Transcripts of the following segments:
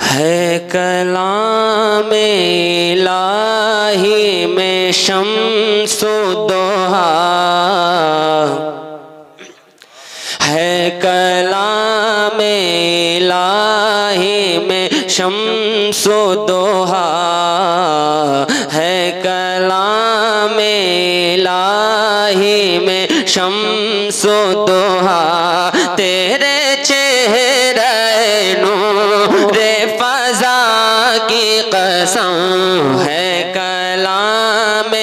है कलाम इलाही में शम्सो दोहा। है कलाम इलाही में शम्सो दोहा। शम्सो दोहा तेरे चेहरे नूरे फजा की कसम है कलाम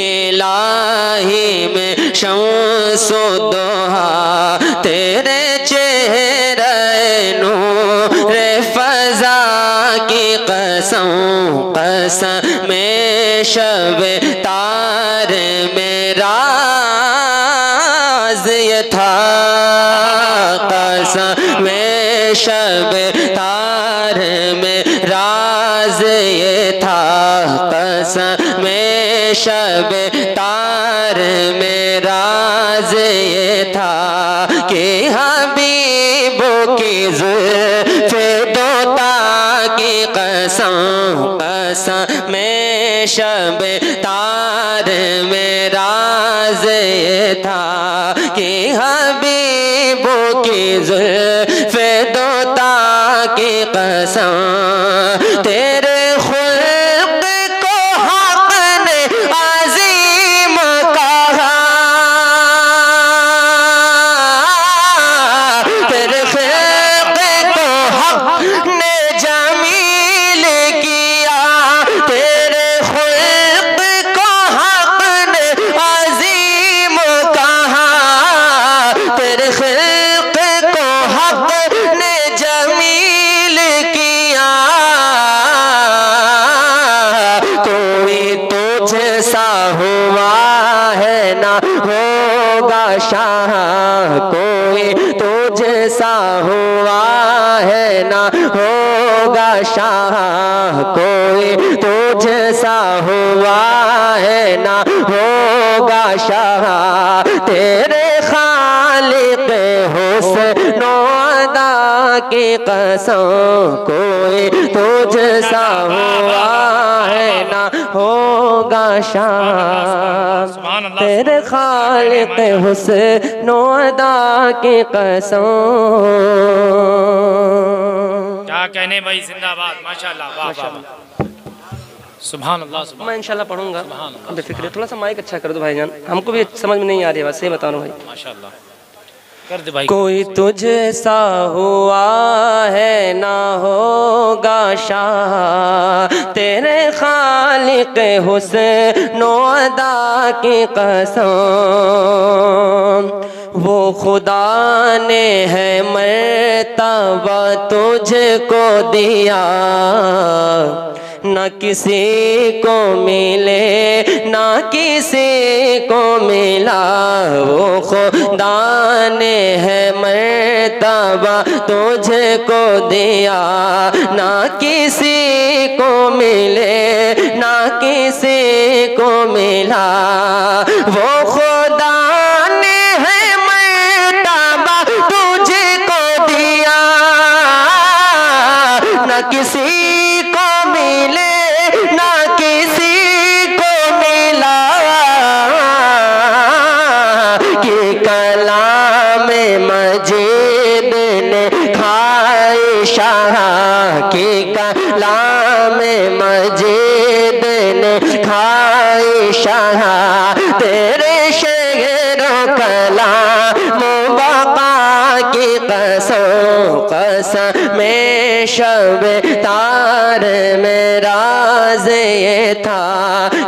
इलाही में शम्सो दोहा तेरे चेहरे नूरे फजा की कसम कसम में शब तार शब तार में राज ये था कि हबीबों की दोता की कसम कसम में शब तार में राज ये था कि हबीबों की जुल्फे हुआ है ना होगा शाह कोई तुझ सा हुआ है ना होगा शाह। तेरे खालिक हुस्नो अदा की कसम कोई शाह तेरे खालिक हुस्नो अदा की कसम। क्या कहने भाई जिंदाबाद माशाल्लाह अल्लाह मैं इंशाल्लाह पढ़ूँगा। बेफिक्र थोड़ा सा माइक अच्छा कर दो भाई जान। हमको भी समझ में नहीं आ रही है बस ये बता रहा हूँ भाई। माशाल्लाह। कर दे भाई। कोई तुझ सा हुआ है ना होगा शाह। तेरे खालिक हुस्नो अदा की कसम। वो खुदा ने है मर्तबा तुझको दिया। न किसी को मिले, ना किसी को मिला। वो खुदा ने है मर्तबा तुझको दिया। ना किसी को मिले, ना किसी को मिला। वो ने है मर्तबा तुझको दिया। न किसी शब तार में राज ये था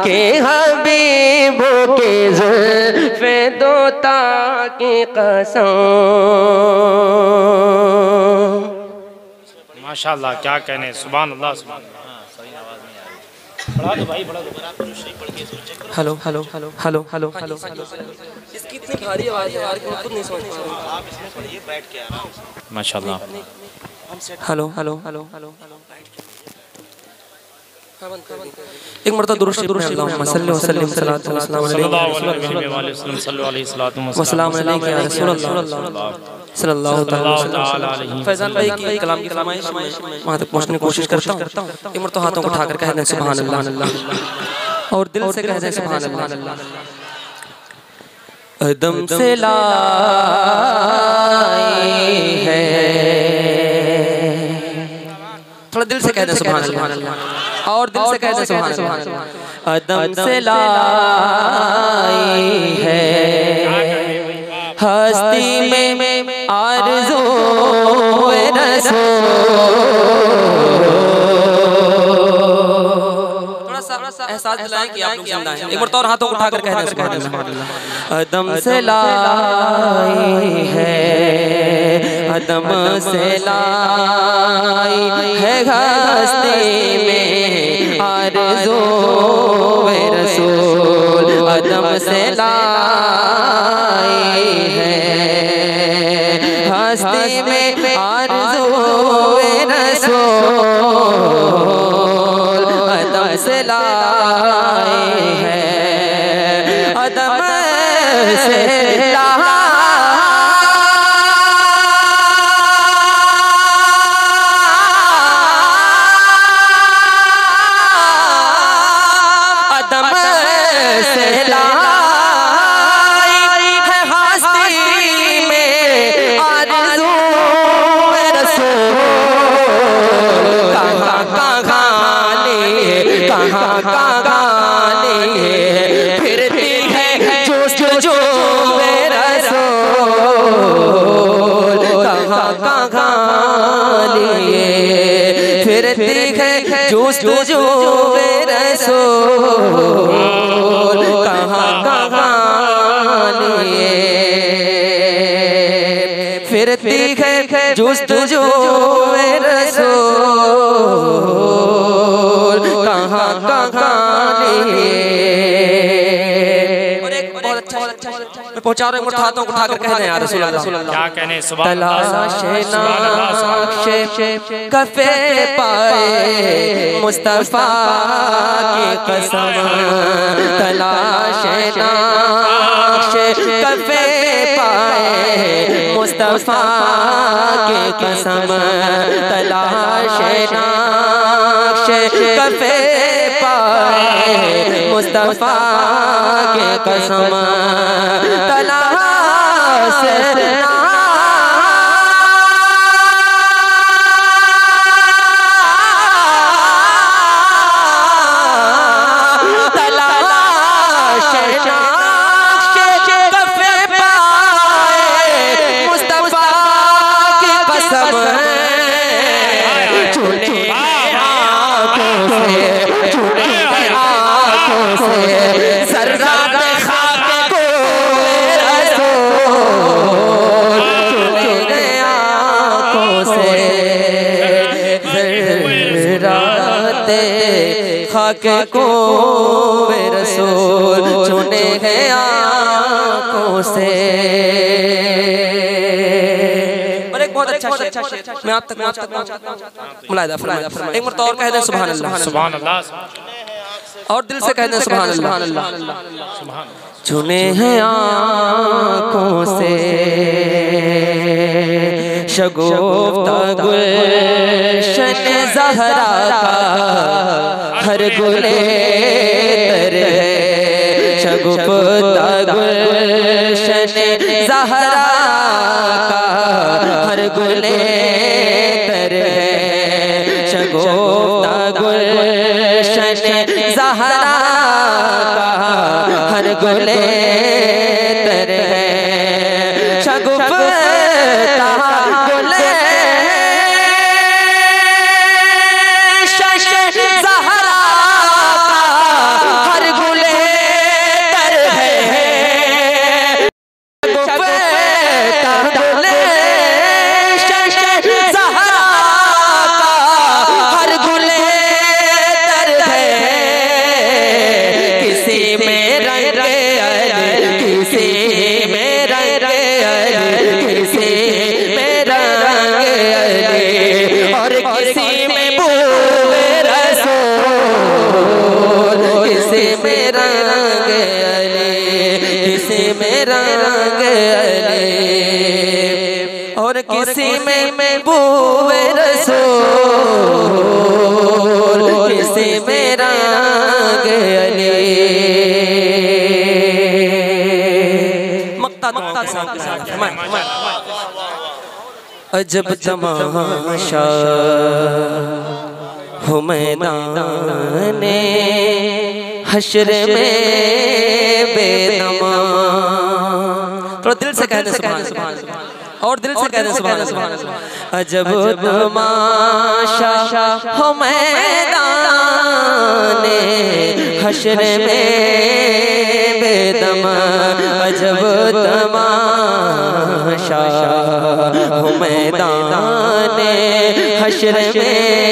कि हबीबों की जुल्फे दोता की कसम। माशाल्लाह क्या कहने सुबह अल्लाह दो दो। Hello hello hello hello hello hello. Hello इसकी इतनी भारी आवाज़ है यार कि मैं खुद नहीं समझ पा रहा माशाल्लाह। हेलो हेलो हेलो हेलो एक मरतबा शरीफ में अल्लाहुम्मा सल्लि व सल्लिम सलातो व सलाम सल्लल्लाहु अलैहि वसल्लम सल्लल्लाहु अलैहि वसल्लम। व सलाम अलैहि या रसूल अल्लाह सल्लल्लाहु सल्लल्लाहु अलैहि फैजान भाई की कलाम की फरमाइश वहाँ तक पहुँचने की कोशिश करता हूँ। एक मरतबा हाथों को उठाकर कह दें सुभान अल्लाह और दिल से कह दें सुभान अल्लाह अदम से लाई है। दिल से कह दे सुभान अल्लाह। और दिल से कह दे सुभान अल्लाह। अदम से लाई है। हस्ती में आरज़ू थोड़ा एहसास दिलाएँ कि आप लोग ज़िंदा हैं एक बार और हाथों को उठाकर कह दें सुभान अल्लाह। अदम से लाई है अदम से लाई है हस्ती में आरज़ू रसूल। अदम से लाई है हस्ती में आरज़ू है जो रसो कहाँ कहाँ फिरती है जो रसो कहाँ कहाँ मैं पहुँचा रहा हूँ हाथों को उठाकर कह दें यार रसूल अल्लाह क्या कहने सुभान अल्लाह तलाश कफे पाए मुस्तफ़ा की कसम तलाश कफे पाए मुस्तफ़ा की कसम तलाश कफे पाए मुस्तफ़ा के कसम तला तलाश खाक को रसूल चुने हैं आँखों से। और बहुत अच्छा शेर मैं आप तक मैं आप तक मुलायदा फरमाया एक मरतबा और कह दें सुभान अल्लाह सुभान अल्लाह और दिल से कह दें सुभान अल्लाह सुभान चुने हैं आँखों से। शगुफ्ता गुलशन जहरा का हर गुले शगुफ्ता गुलशन जहरा हर गुले तर शगुफ्ता गुलशन जहरा हर गुले मक्ता मक्ता अजब तमाशा हो मैदान हशर में बेनमा थोड़ा दिल से कहते सुभान। सुभान। और दिल से कहते सुभान। सुभान। अजब तमाशा हो मैदान हशर में बेदमा अजब तमाशा मैदान हशर में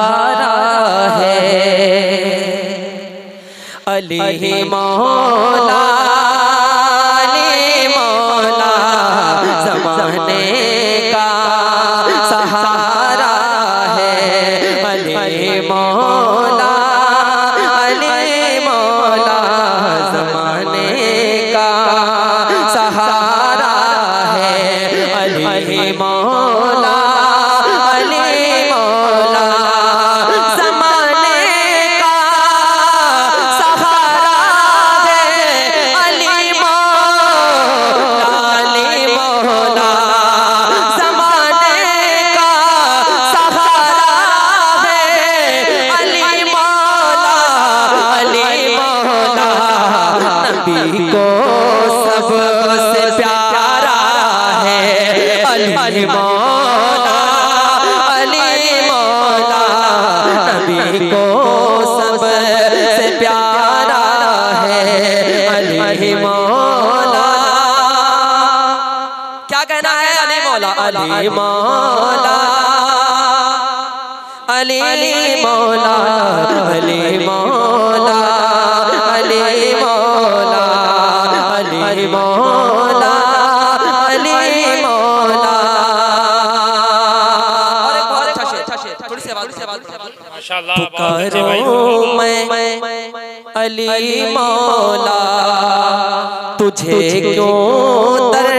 अली मौला अली मौला जमाने का सहारा है। अली मौला। अली मौला। अली मौला। अली मौला। अली मौला। अली मौला। अली मौला। अच्छा अच्छा थोड़ी सी आवाज़ करो मैं अली मौला। तुझे क्यों दर्द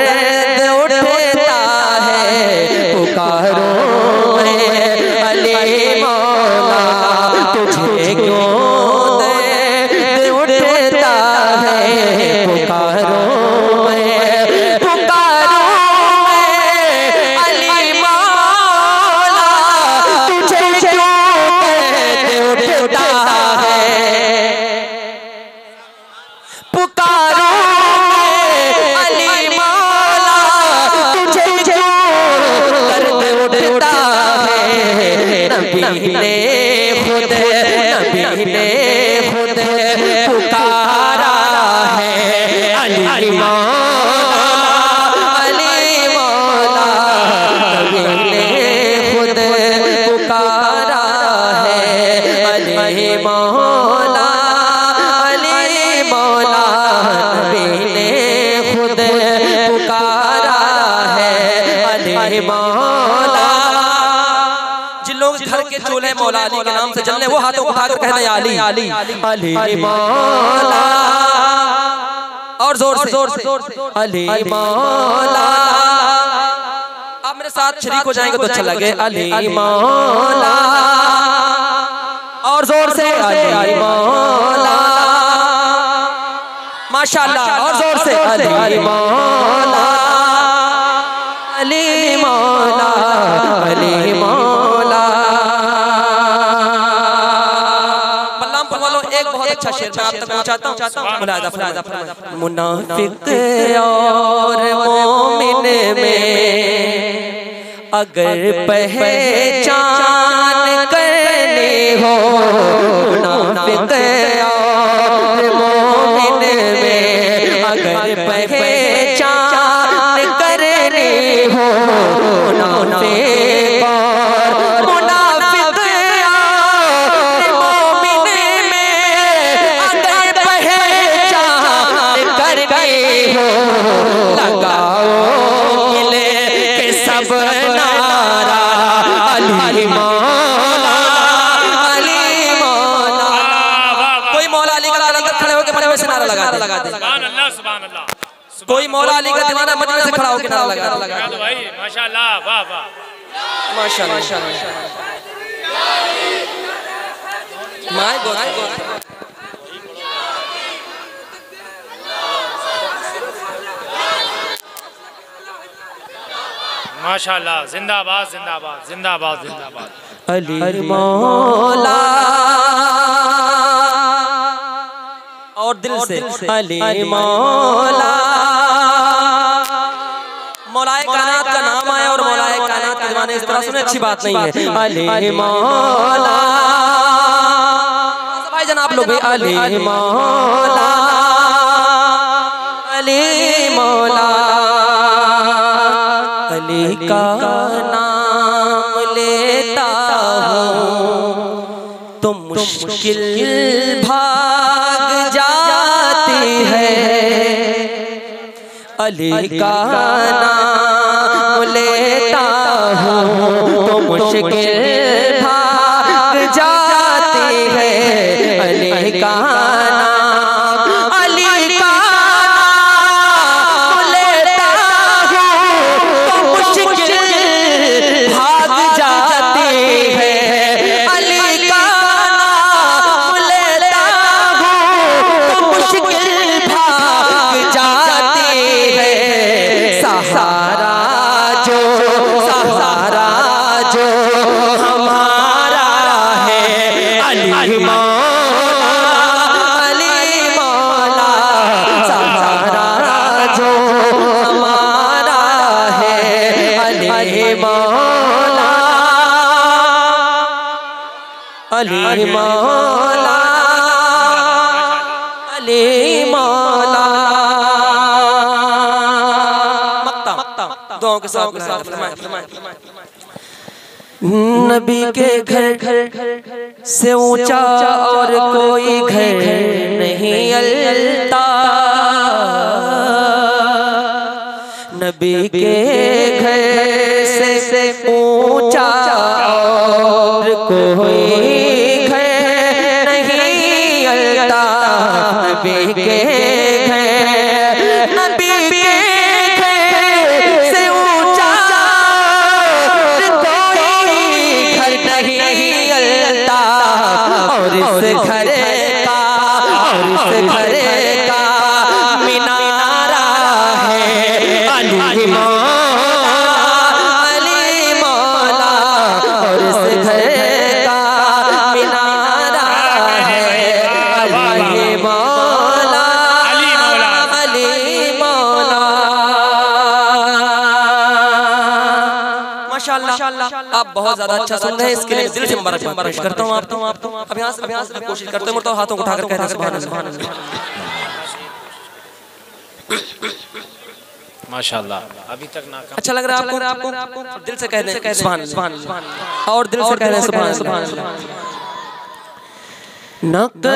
मौला अली के नाम से जलने वो हाथों को उठाकर कहते हैं अली अली अली मौला। और ज़ोर से ज़ोर से अली मौला। आप मेरे साथ शरीक हो जाएँगे तो अच्छा लगे अली मौला। और ज़ोर से अली मौला। माशाल्लाह और ज़ोर से अली मौला। अली शेर मैं आप तक पहुंचाता हूँ मुलादा फरमाइए मुनाफिक और मोमिन में अगर पहचान करने हो मुनाफिक अली मजमे से खड़ा होकर नारा लगा लगा तो भाई माशाल्लाह वाह वाह। माशाल्लाह। माशाल्लाह माय गॉड। माशाल्लाह जिंदाबाद जिंदाबाद जिंदाबाद जिंदाबाद। अली मौला। और दिल से अली मौला। दीवाने इस तरह सुने अच्छी बात नहीं है। अली मौला। भाई जन आप लोग भी अली मौला। अली मौला। अली का नाम लेता हूँ। तो मुश्किल भाग जाती है। अली का नाम लेता हूँ तो मुश्किल भाग जाती है। अली मौला दुआओं के साथ नबी के घर घर से ऊँचा और कोई घर नहीं अलता। नबी के घर से ऊँचा और कोई नबी के नबी के घर से ऊँचा और कोई घर नहीं अलता और इस घर का और इस घर अच्छा सुन रहे इसके लिए दिल से मुबारकबाद पेश करता हूँ आपको अब यहाँ से यहाँ से कोशिश करता हूँ हाथों को उठाकर कहना अल्लाह। माशाल्लाह अभी तक अच्छा लग रहा है आपको? आपको? दिल से कह दें सुभान सुभान और दिल से कह दें सुभान सुभान। नक्श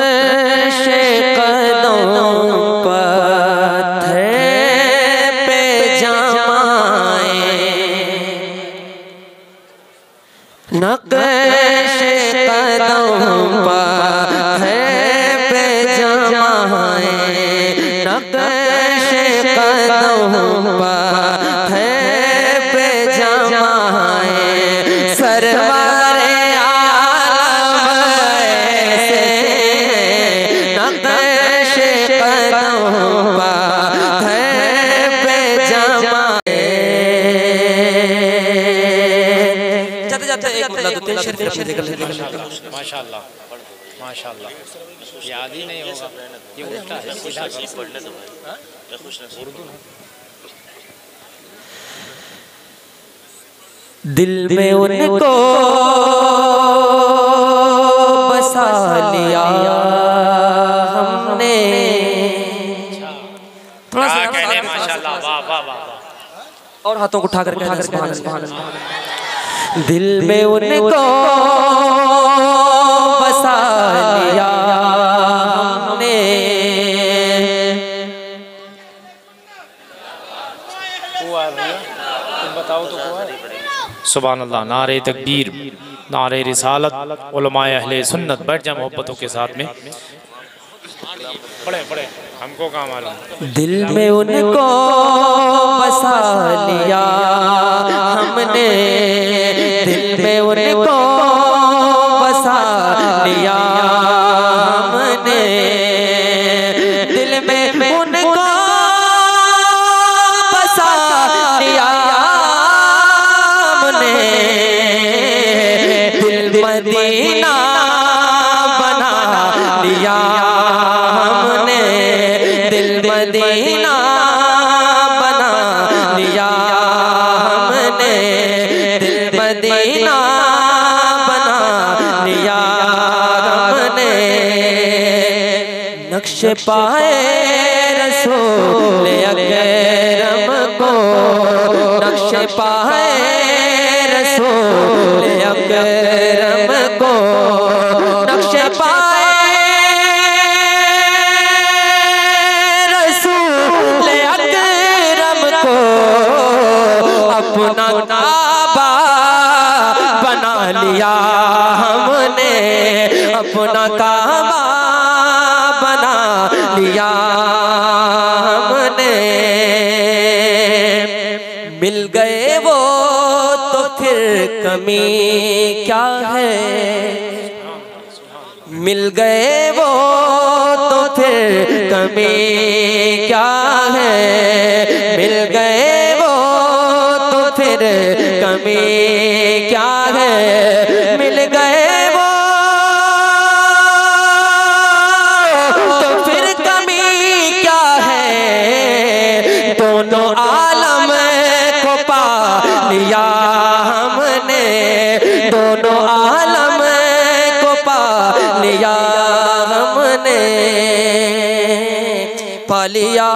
माशाल्लाह माशाल्लाह याद ही नहीं होगा ये उल्टा है सीधा करो। दिल में उनको बसा लिया हमने। थोड़ा सा कहने माशाल्लाह वाह वाह वाह वाह। और हाथों को उठाकर कहना सुभान अल्लाह। दिल में उनको बसा लिया हमने। तो सुबह अल्लाह नारे तकबीर नारे रिसालत उलमाए अहले सुन्नत बैठ जा मोहब्बतों के साथ में। पढ़े पढ़े हमको कहाँ मालूम? दिल में उनको बसा लिया हमने। दिल में उनको बसा लिया हमने। पाए रसो अकरम को नक्श पाए कमी क्या है? मिल गए वो तो फिर कमी क्या है? मिल गए वो तो फिर कमी लिया